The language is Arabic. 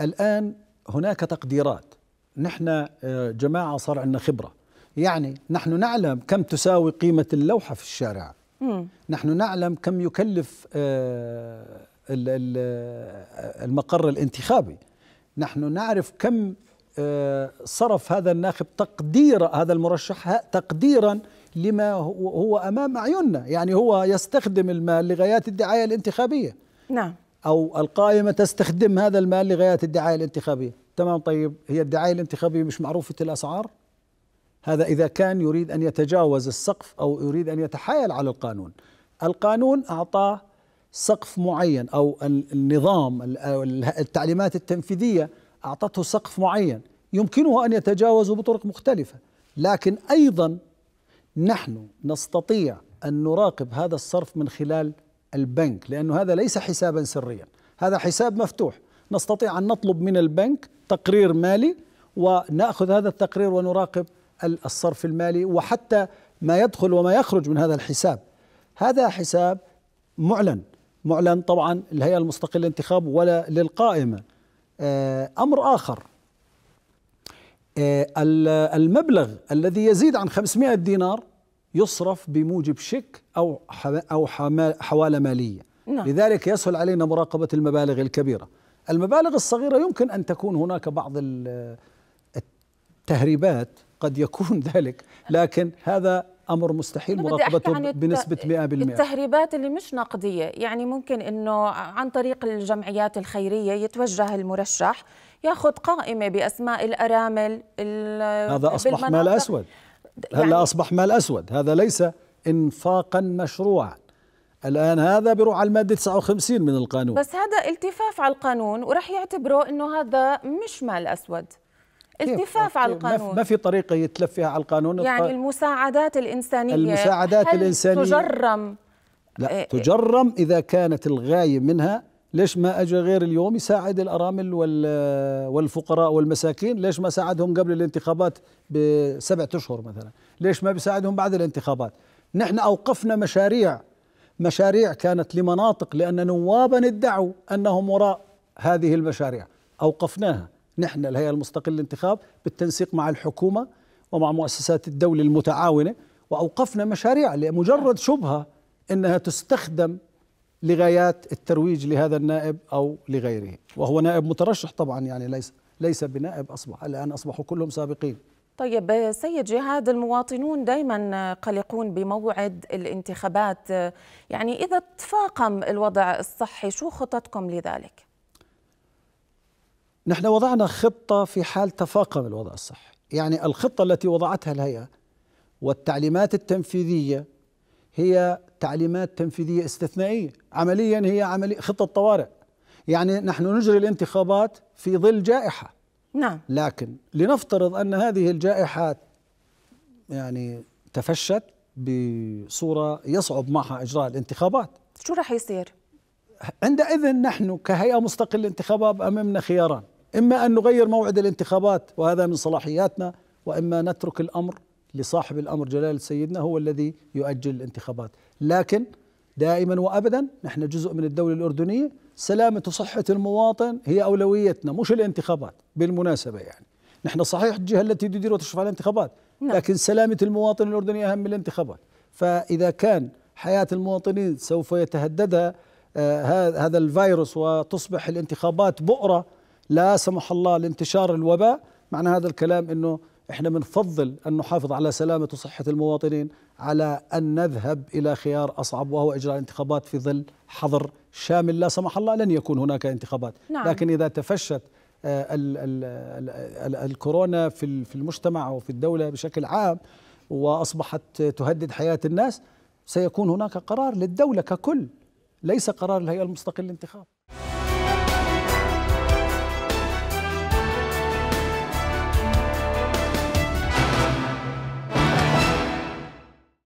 الآن هناك تقديرات. نحن آه، جماعة صار عندنا خبرة. يعني نحن نعلم كم تساوي قيمة اللوحة في الشارع. مم. نحن نعلم كم يكلف آه، ال- ال- المقر الانتخابي. نحن نعرف كم آه، صرف هذا الناخب تقدير هذا المرشح تقديرا لما هو هو أمام أعيننا. يعني هو يستخدم المال لغايات الدعاية الانتخابية. نعم. أو القائمة تستخدم هذا المال لغايات الدعاية الانتخابية. تمام طيب هي الدعاية الانتخابية مش معروفة الأسعار؟ هذا إذا كان يريد أن يتجاوز السقف أو يريد أن يتحايل على القانون. القانون اعطاه سقف معين أو ال- النظام التعليمات التنفيذية أعطته سقف معين يمكنه أن يتجاوز بطرق مختلفة. لكن أيضا نحن نستطيع أن نراقب هذا الصرف من خلال البنك لأنه هذا ليس حسابا سريا هذا حساب مفتوح. نستطيع أن نطلب من البنك تقرير مالي ونأخذ هذا التقرير ونراقب ال- الصرف المالي وحتى ما يدخل وما يخرج من هذا الحساب. هذا حساب معلن معلن طبعا الهيئه المستقلة للانتخاب ولا للقائمة. آه، أمر آخر. آه، ال- المبلغ الذي يزيد عن 500 دينار يصرف بموجب شيك أو حوا- أو حما- حوالة مالية. نعم. لذلك يسهل علينا مراقبة المبالغ الكبيرة. المبالغ الصغيرة يمكن أن تكون هناك بعض ال- التهريبات قد يكون ذلك لكن هذا أمر مستحيل مراقبته بنسبة 100% التهريبات اللي مش نقدية. يعني ممكن أنه عن طريق الجمعيات الخيرية يتوجه المرشح ياخذ قائمة بأسماء الأرامل ال- هذا أصبح مال بالمناطق- اسود يعني هلا أصبح مال أسود؟ هذا ليس انفاقا مشروعا. الآن هذا بيروح على الماده 59 من القانون. بس هذا التفاف على القانون ورح يعتبروا أنه هذا مش مال أسود؟ التفاف على القانون. ما في طريقة يتلف فيها على القانون؟ يعني المساعدات الإنسانية. المساعدات هل الإنسانية. تجرم؟ لا إيه. تجرم إذا كانت الغاية منها ليش ما اجى غير اليوم يساعد الأرامل وال- والفقراء والمساكين؟ ليش ما ساعدهم قبل الانتخابات بسبعة أشهر مثلا؟ ليش ما بيساعدهم بعد الانتخابات؟ نحن أوقفنا مشاريع. مشاريع كانت لمناطق لأن نوابا ادعوا أنهم وراء هذه المشاريع. أوقفناها. نحن الهيئة المستقله للانتخاب بالتنسيق مع الحكومة ومع مؤسسات الدولة المتعاونة وأوقفنا مشاريع لمجرد شبهة إنها تستخدم لغايات الترويج لهذا النائب أو لغيره. وهو نائب مترشح طبعا يعني ليس ليس بنائب أصبح. الآن أصبحوا كلهم سابقين. طيب سيد جهاد المواطنون دائما قلقون بموعد الانتخابات. يعني إذا تفاقم الوضع الصحي شو خططكم لذلك؟ نحن وضعنا خطة في حال تفاقم الوضع الصحي. يعني الخطة التي وضعتها الهيئة والتعليمات التنفيذية هي تعليمات تنفيذية استثنائية. عمليا هي عملية خطة طوارئ. يعني نحن نجري الانتخابات في ظل جائحة. نعم. لكن لنفترض أن هذه الجائحات يعني تفشت بصورة يصعب معها إجراء الانتخابات. شو رح يصير؟ عندئذ نحن كهيئة مستقلة للانتخابات أمامنا خياران. إما أن نغير موعد الانتخابات وهذا من صلاحياتنا وإما نترك الأمر لصاحب الأمر جلالة سيدنا هو الذي يؤجل الانتخابات. لكن دائما وأبدا نحن جزء من الدولة الأردنية سلامة وصحة المواطن هي أولويتنا مش الانتخابات بالمناسبة يعني. نحن صحيح الجهة التي تدير وتشرف على الانتخابات نعم. لكن سلامة المواطن الأردني أهم من الانتخابات. فإذا كان حياة المواطنين سوف يتهددها آه، هذا الفيروس وتصبح الانتخابات بؤرة لا سمح الله لانتشار الوباء. معنى هذا الكلام إنه إحنا بنفضل أن نحافظ على سلامة وصحة المواطنين على أن نذهب إلى خيار أصعب وهو إجراء الانتخابات في ظل حظر شامل لا سمح الله لن يكون هناك انتخابات نعم. لكن إذا تفشت آه، ال ال ال ال الكورونا في في المجتمع وفي الدولة بشكل عام وأصبحت تهدد حياة الناس سيكون هناك قرار للدولة ككل ليس قرار الهيئة المستقلة للانتخاب